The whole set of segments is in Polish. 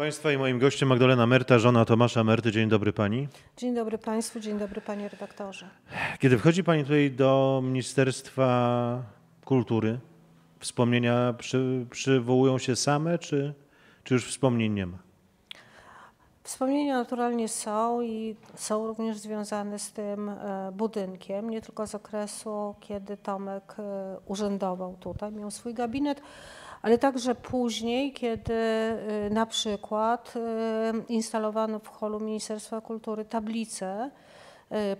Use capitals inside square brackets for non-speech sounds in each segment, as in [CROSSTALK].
Państwa i moim gościem Magdalena Merta, żona Tomasza Merty. Dzień dobry Pani. Dzień dobry Państwu, dzień dobry Panie redaktorze. Kiedy wchodzi Pani tutaj do Ministerstwa Kultury, wspomnienia przy, przywołują się same, czy, czy już wspomnień nie ma? Wspomnienia naturalnie są i są również związane z tym e, budynkiem, nie tylko z okresu, kiedy Tomek e, urzędował tutaj, miał swój gabinet, ale także później, kiedy e, na przykład instalowano w holu Ministerstwa Kultury tablicę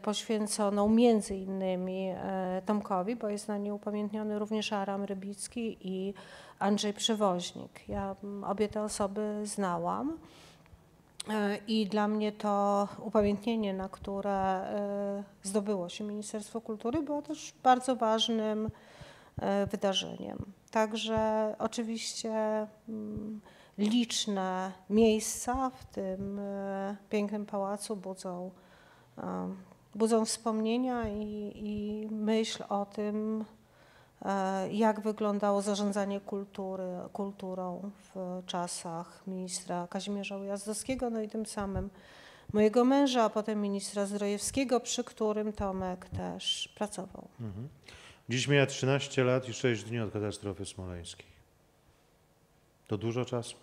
poświęconą między innymi Tomkowi, bo jest na niej upamiętniony również Aram Rybicki i Andrzej Przewoźnik. Ja obie te osoby znałam. I dla mnie to upamiętnienie, na które zdobyło się Ministerstwo Kultury, było też bardzo ważnym wydarzeniem. Także oczywiście mm, liczne miejsca w tym pięknym pałacu budzą, budzą wspomnienia i, i myśl o tym, E, jak wyglądało zarządzanie kultury, kulturą w czasach ministra Kazimierza Ujazdowskiego, no i tym samym mojego męża, a potem ministra Zdrojewskiego, przy którym Tomek też pracował. Mhm. Dziś mija 13 lat i 6 dni od katastrofy smoleńskiej. To dużo czasu?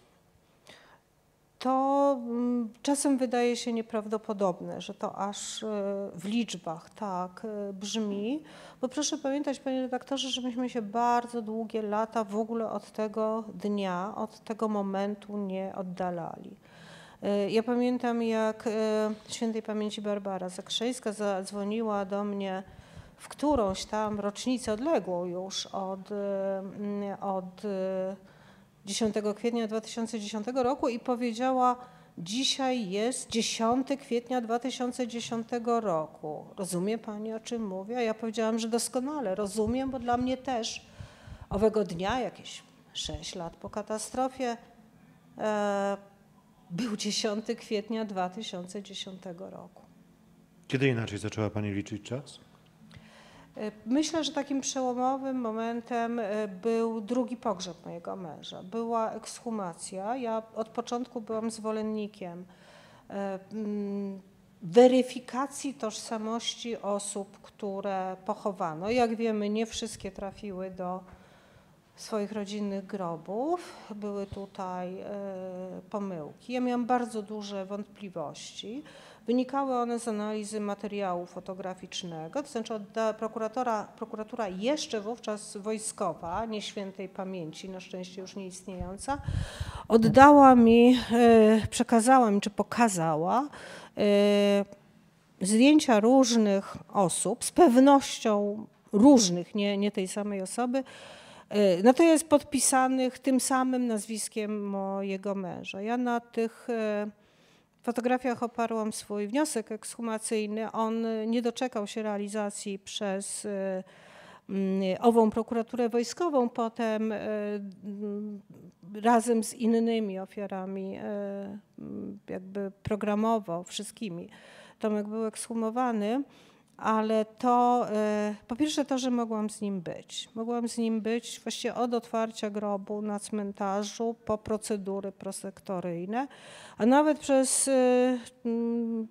to mm, czasem wydaje się nieprawdopodobne, że to aż e, w liczbach tak e, brzmi, bo proszę pamiętać, panie redaktorze, że myśmy się bardzo długie lata w ogóle od tego dnia, od tego momentu nie oddalali. E, ja pamiętam, jak świętej pamięci Barbara Zakrzejska zadzwoniła do mnie w którąś tam rocznicę odległą już od, od 10 kwietnia 2010 roku i powiedziała, dzisiaj jest 10 kwietnia 2010 roku. Rozumie Pani, o czym mówię? Ja powiedziałam, że doskonale rozumiem, bo dla mnie też owego dnia, jakieś 6 lat po katastrofie, e, był 10 kwietnia 2010 roku. Kiedy inaczej zaczęła Pani liczyć czas? E, myślę, że takim przełomowym momentem e, był drugi pogrzeb mojego męża. Była ekshumacja. Ja od początku byłam zwolennikiem e, mm, weryfikacji tożsamości osób, które pochowano. Jak wiemy, nie wszystkie trafiły do swoich rodzinnych grobów. Były tutaj pomyłki. Ja miałam bardzo duże wątpliwości. Wynikały one z analizy materiału fotograficznego, to znaczy prokuratora, prokuratura jeszcze wówczas wojskowa, nie świętej pamięci, na szczęście już nie istniejąca, oddała mi, e, przekazała mi, czy pokazała e, zdjęcia różnych osób, z pewnością różnych, nie, nie tej samej osoby, e, natomiast podpisanych tym samym nazwiskiem mojego męża. Ja na tych fotografiach oparłam swój wniosek ekshumacyjny. On nie doczekał się realizacji przez y, mm, ową prokuraturę wojskową, potem y, mm, razem z innymi ofiarami, y, mm, jakby programowo wszystkimi. Tomek był ekshumowany ale to e, po pierwsze to, że mogłam z nim być. Mogłam z nim być właściwie od otwarcia grobu na cmentarzu po procedury prosektoryjne, a nawet przez e,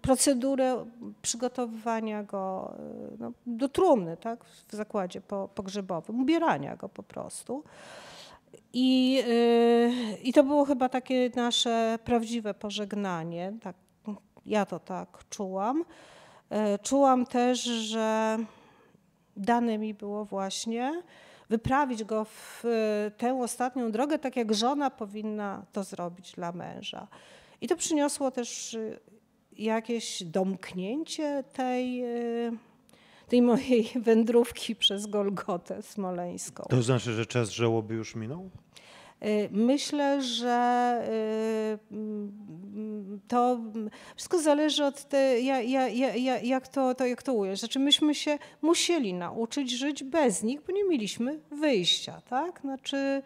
procedurę przygotowywania go e, no, do trumny tak, w zakładzie pogrzebowym, ubierania go po prostu. I, I to było chyba takie nasze prawdziwe pożegnanie, tak, ja to tak czułam. E, czułam też, że dane mi było właśnie wyprawić go w e, tę ostatnią drogę, tak jak żona powinna to zrobić dla męża. I to przyniosło też e, jakieś domknięcie tej, tej mojej [LAUGHS] wędrówki przez Golgotę smoleńską. To znaczy, że czas żałoby już minął? Y, myślę, że y, to wszystko zależy od tego, jak to, to, jak to ująć. Znaczy myśmy się musieli nauczyć żyć bez nich, bo nie mieliśmy wyjścia, tak? Znaczy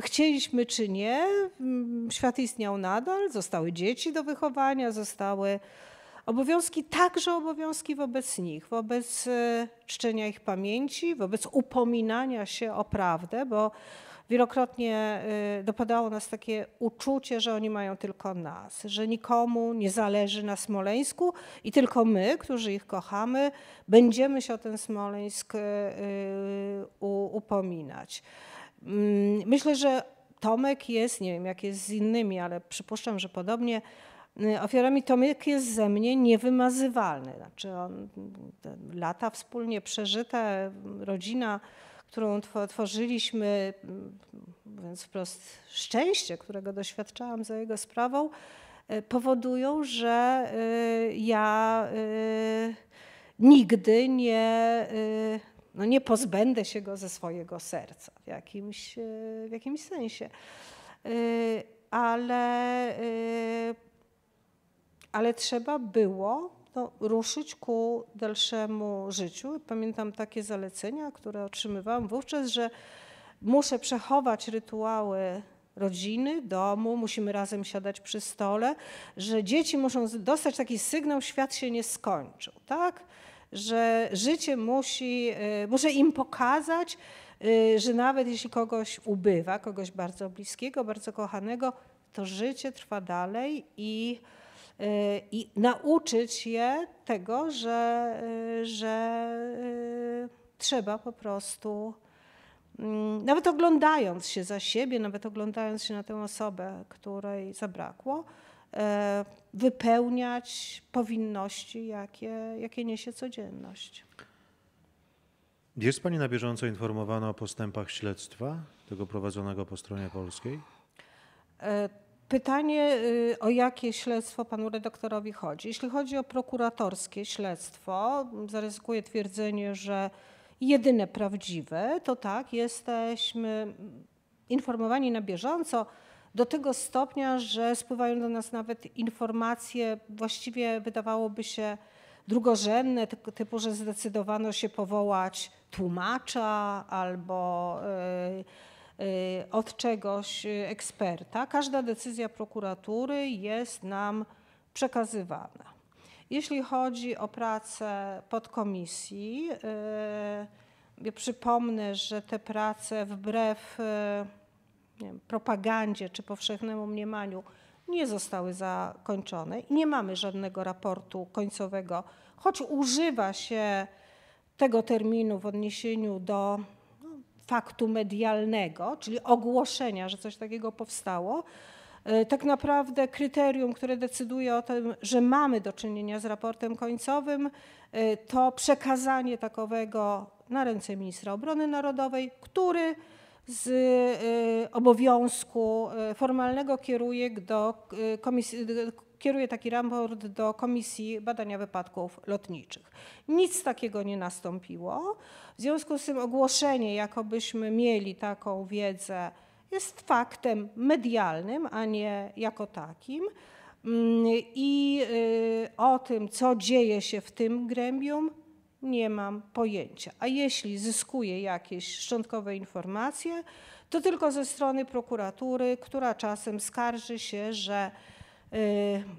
chcieliśmy czy nie, świat istniał nadal, zostały dzieci do wychowania, zostały obowiązki, także obowiązki wobec nich, wobec e, czczenia ich pamięci, wobec upominania się o prawdę, bo wielokrotnie y, dopadało nas takie uczucie, że oni mają tylko nas, że nikomu nie zależy na Smoleńsku i tylko my, którzy ich kochamy, będziemy się o ten Smoleńsk y, upominać. Mm, myślę, że Tomek jest, nie wiem jak jest z innymi, ale przypuszczam, że podobnie ofiarami Tomek jest ze mnie niewymazywalny. Znaczy on, lata wspólnie przeżyte, rodzina, którą tworzyliśmy, mówiąc wprost, szczęście, którego doświadczałam za jego sprawą, y, powodują, że y, ja nigdy nie no nie pozbędę się go ze swojego serca w jakimś, w jakimś sensie. Ale, ale trzeba było no, ruszyć ku dalszemu życiu. Pamiętam takie zalecenia, które otrzymywałam wówczas, że muszę przechować rytuały rodziny, domu, musimy razem siadać przy stole, że dzieci muszą dostać taki sygnał, świat się nie skończył, tak? że życie musi, y, muszę im pokazać, y, że nawet jeśli kogoś ubywa, kogoś bardzo bliskiego, bardzo kochanego, to życie trwa dalej i, i nauczyć je tego, że, że trzeba po prostu, mm, nawet oglądając się za siebie, nawet oglądając się na tę osobę, której zabrakło, wypełniać powinności, jakie, jakie niesie codzienność. Jest Pani na bieżąco informowana o postępach śledztwa, tego prowadzonego po stronie polskiej? Pytanie, y, o jakie śledztwo panu redaktorowi chodzi. Jeśli chodzi o prokuratorskie śledztwo, zaryzykuję twierdzenie, że jedyne prawdziwe, to tak, jesteśmy informowani na bieżąco do tego stopnia, że spływają do nas nawet informacje, właściwie wydawałoby się drugorzędne, typu, że zdecydowano się powołać tłumacza albo y, y, od czegoś eksperta. Każda decyzja prokuratury jest nam przekazywana. Jeśli chodzi o pracę podkomisji, y, ja przypomnę, że te prace wbrew wiem, propagandzie czy powszechnemu mniemaniu nie zostały zakończone i nie mamy żadnego raportu końcowego, choć używa się tego terminu w odniesieniu do faktu medialnego, czyli ogłoszenia, że coś takiego powstało. E, tak naprawdę kryterium, które decyduje o tym, że mamy do czynienia z raportem końcowym, e, to przekazanie takowego na ręce ministra obrony narodowej, który z y, obowiązku formalnego kieruje, do komisji, kieruje taki raport do Komisji Badania Wypadków Lotniczych. Nic takiego nie nastąpiło. W związku z tym ogłoszenie, jakobyśmy mieli taką wiedzę, jest faktem medialnym, a nie jako takim. Mm, I o tym, co dzieje się w tym gremium, nie mam pojęcia. A jeśli zyskuję jakieś szczątkowe informacje, to tylko ze strony prokuratury, która czasem skarży się, że y,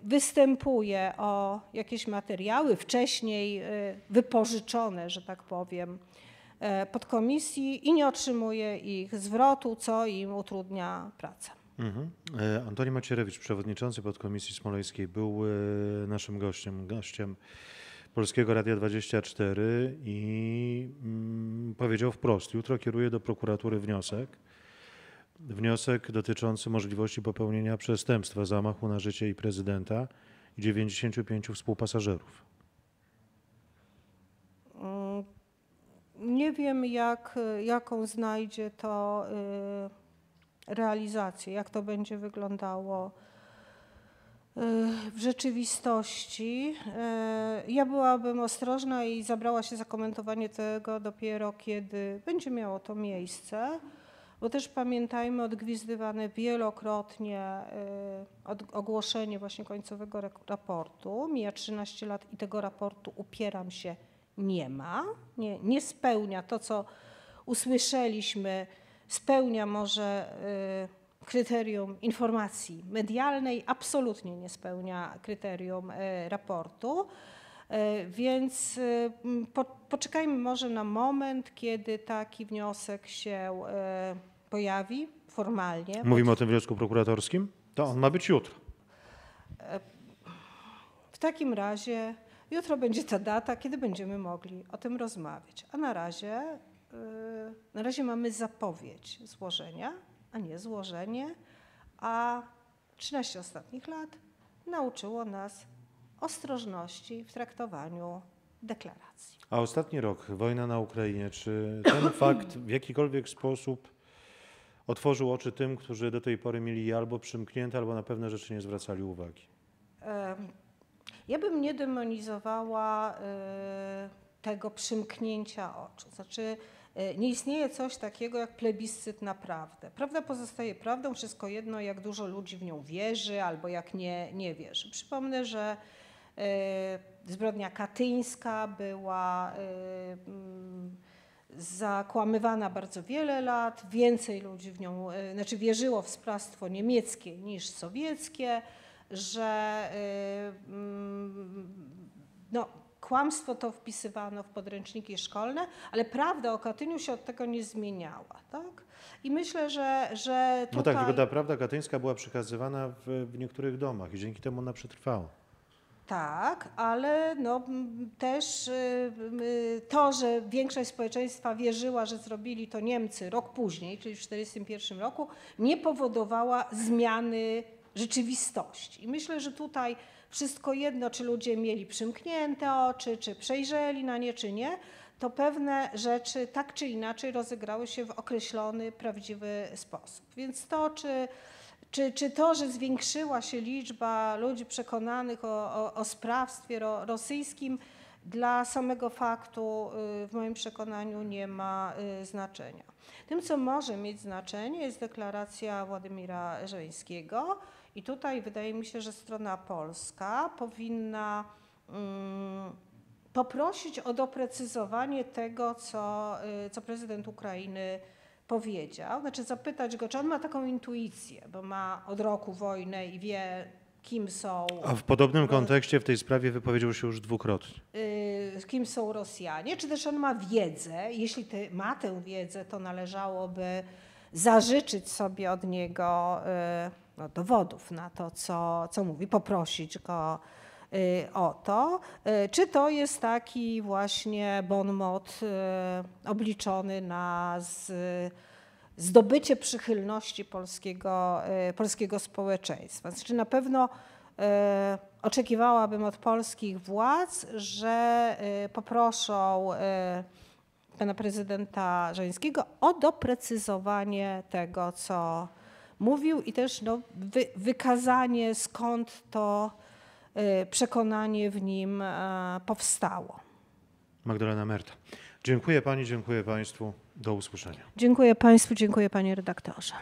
występuje o jakieś materiały wcześniej y, wypożyczone, że tak powiem, e, podkomisji i nie otrzymuje ich zwrotu, co im utrudnia pracę. Mhm. E, Antoni Macierewicz, przewodniczący podkomisji smoleńskiej, był e, naszym gościem, gościem Polskiego Radia 24 i mm, powiedział wprost, jutro kieruje do prokuratury wniosek, wniosek dotyczący możliwości popełnienia przestępstwa zamachu na życie i prezydenta i 95 współpasażerów. Nie wiem, jak, jaką znajdzie to y, realizację, jak to będzie wyglądało w rzeczywistości. E, ja byłabym ostrożna i zabrała się za komentowanie tego dopiero, kiedy będzie miało to miejsce, bo też pamiętajmy, odgwizdywane wielokrotnie e, ogłoszenie właśnie końcowego raportu. Mija 13 lat i tego raportu upieram się nie ma, nie, nie spełnia to, co usłyszeliśmy, spełnia może e, kryterium informacji medialnej, absolutnie nie spełnia kryterium e, raportu. E, Więc e, po, poczekajmy może na moment, kiedy taki wniosek się e, pojawi formalnie. Mówimy o tym wniosku prokuratorskim? To on ma być jutro. W takim razie jutro będzie ta data, kiedy będziemy mogli o tym rozmawiać. A na razie, na razie mamy zapowiedź złożenia, a nie złożenie, a 13 ostatnich lat nauczyło nas ostrożności w traktowaniu deklaracji. A ostatni rok, wojna na Ukrainie, czy ten [COUGHS] fakt w jakikolwiek sposób otworzył oczy tym, którzy do tej pory mieli je albo przymknięte, albo na pewne rzeczy nie zwracali uwagi? Ja bym nie demonizowała e, tego przymknięcia oczu. Znaczy, e, nie istnieje coś takiego jak plebiscyt na prawdę. Prawda pozostaje prawdą, wszystko jedno, jak dużo ludzi w nią wierzy albo jak nie, nie wierzy. Przypomnę, że zbrodnia katyńska była e, mm, zakłamywana bardzo wiele lat. Więcej ludzi w nią, e, znaczy wierzyło w sprawstwo niemieckie niż sowieckie, że mm, no, kłamstwo to wpisywano w podręczniki szkolne, ale prawda o Katyniu się od tego nie zmieniała. Tak? I myślę, że, że No tutaj... tak, tylko ta prawda katyńska była przekazywana w, w niektórych domach i dzięki temu ona przetrwała. Tak, ale no, też y, y, to, że większość społeczeństwa wierzyła, że zrobili to Niemcy rok później, czyli w 1941 roku, nie powodowała zmiany rzeczywistości. I myślę, że tutaj wszystko jedno, czy ludzie mieli przymknięte oczy, czy przejrzeli na nie, czy nie, to pewne rzeczy tak czy inaczej rozegrały się w określony, prawdziwy sposób. Więc to, czy czy, czy to, że zwiększyła się liczba ludzi przekonanych o, o, o sprawstwie ro, rosyjskim, dla samego faktu y, w moim przekonaniu nie ma y, znaczenia. Tym, co może mieć znaczenie, jest deklaracja Władimira Żeleńskiego i tutaj wydaje mi się, że strona polska powinna mm, poprosić o doprecyzowanie tego, co, y, co prezydent Ukrainy powiedział, znaczy zapytać go, czy on ma taką intuicję, bo ma od roku wojnę i wie, kim są, A w podobnym kontekście w tej sprawie wypowiedział się już dwukrotnie. y, kim są Rosjanie, czy też on ma wiedzę. Jeśli te, ma tę wiedzę, to należałoby zażyczyć sobie od niego y, no, dowodów na to, co, co mówi, poprosić go o to. Y, Czy to jest taki właśnie bon mot y, obliczony na z, zdobycie przychylności polskiego, y, polskiego społeczeństwa? Znaczy na pewno y, oczekiwałabym od polskich władz, że y, poproszą y, pana prezydenta Żeleńskiego o doprecyzowanie tego, co mówił i też no, wy, wykazanie skąd to y, przekonanie w nim e, powstało. Magdalena Merta. Dziękuję Pani, dziękuję Państwu. Do usłyszenia. Dziękuję Państwu, dziękuję Panie redaktorze.